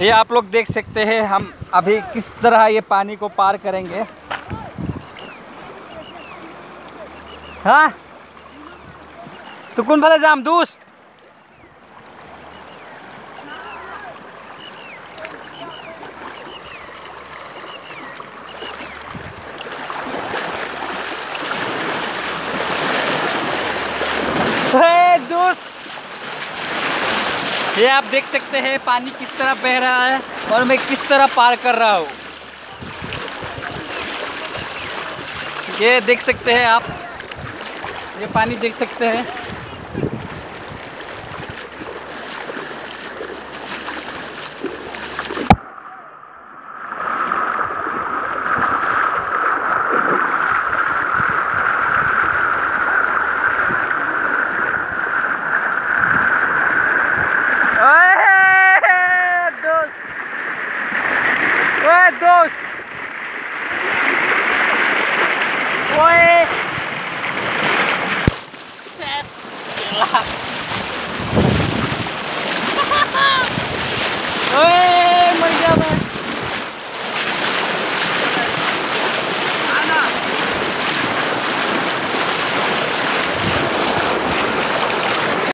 ये आप लोग देख सकते हैं, हम अभी किस तरह ये पानी को पार करेंगे। हाँ? तो कौन भले जाम दोस्त। ये आप देख सकते हैं पानी किस तरह बह रहा है और मैं किस तरह पार कर रहा हूँ। ये देख सकते हैं आप। ये पानी देख सकते हैं। woi ses gila